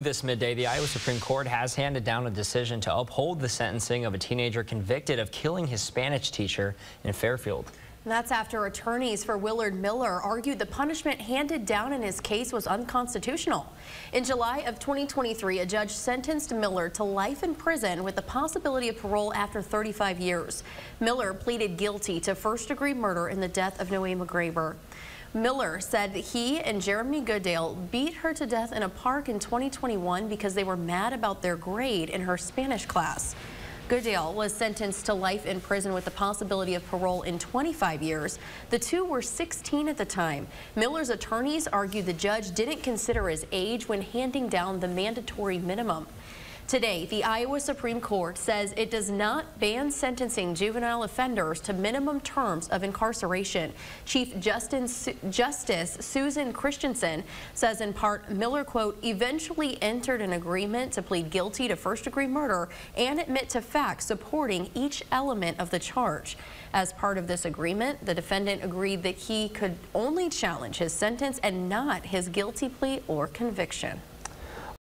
This midday, the Iowa Supreme Court has handed down a decision to uphold the sentencing of a teenager convicted of killing his Spanish teacher in Fairfield. And That's after attorneys for Willard Miller argued the punishment handed down in his case was unconstitutional. In July of 2023, a judge sentenced Miller to life in prison with the possibility of parole after 35 years. Miller pleaded guilty to first-degree murder in the death of Nohema Graber. Miller said he and Jeremy Goodale beat her to death in a park in 2021 because they were mad about their grade in her Spanish class. Goodale was sentenced to life in prison with the possibility of parole in 25 years. The two were 16 at the time. Miller's attorneys argued the judge didn't consider his age when handing down the mandatory minimum. Today, the Iowa Supreme Court says it does not ban sentencing juvenile offenders to minimum terms of incarceration. Chief Justice, Justice Susan Christensen says in part, Miller, quote, eventually entered an agreement to plead guilty to first-degree murder and admit to facts supporting each element of the charge. As part of this agreement, the defendant agreed that he could only challenge his sentence and not his guilty plea or conviction.